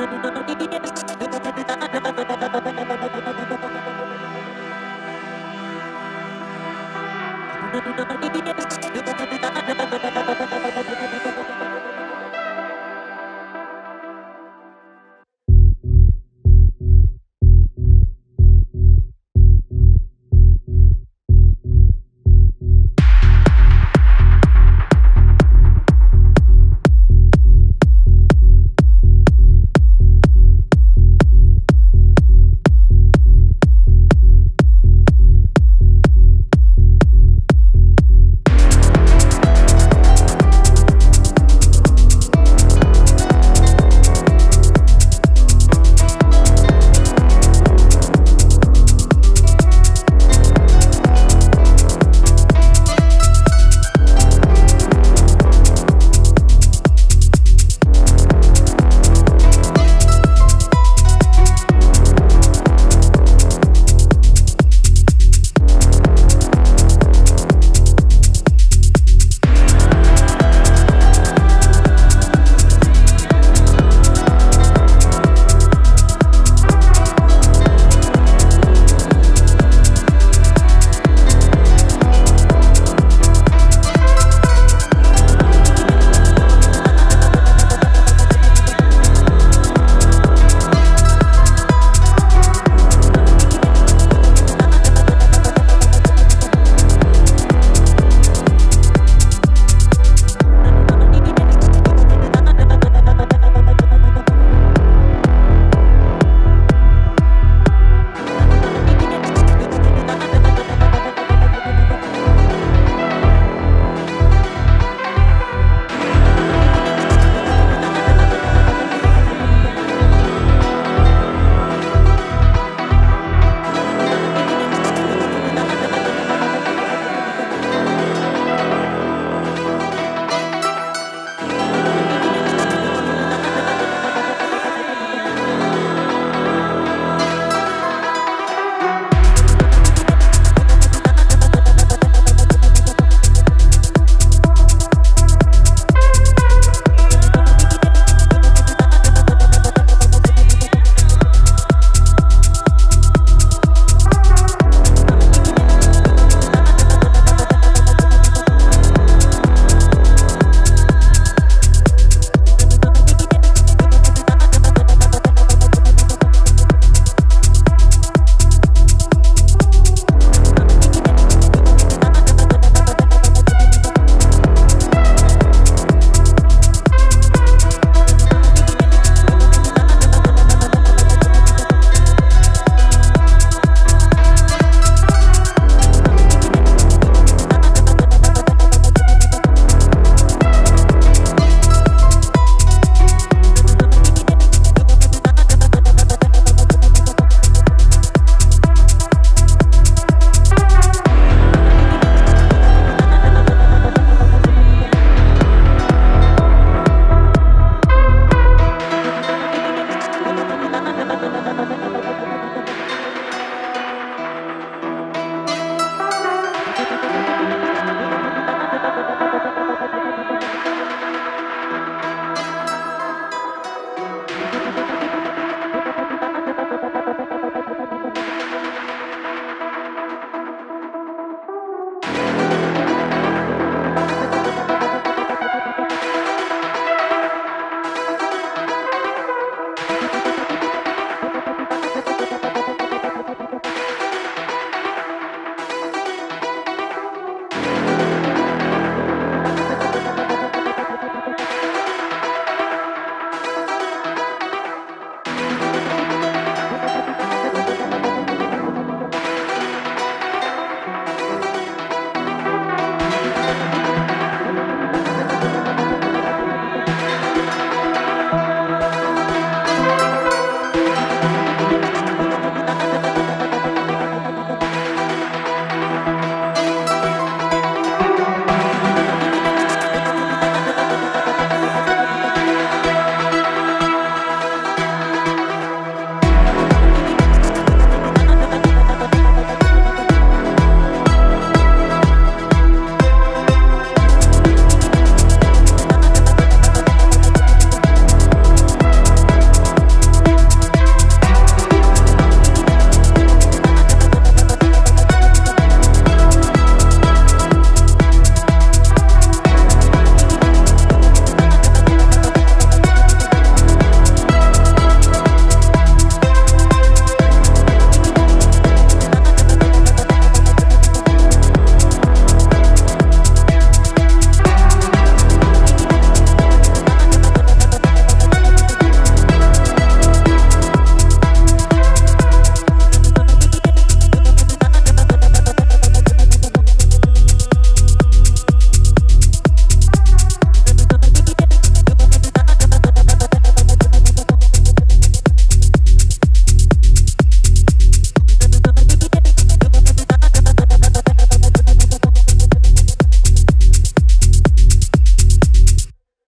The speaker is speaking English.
Yes.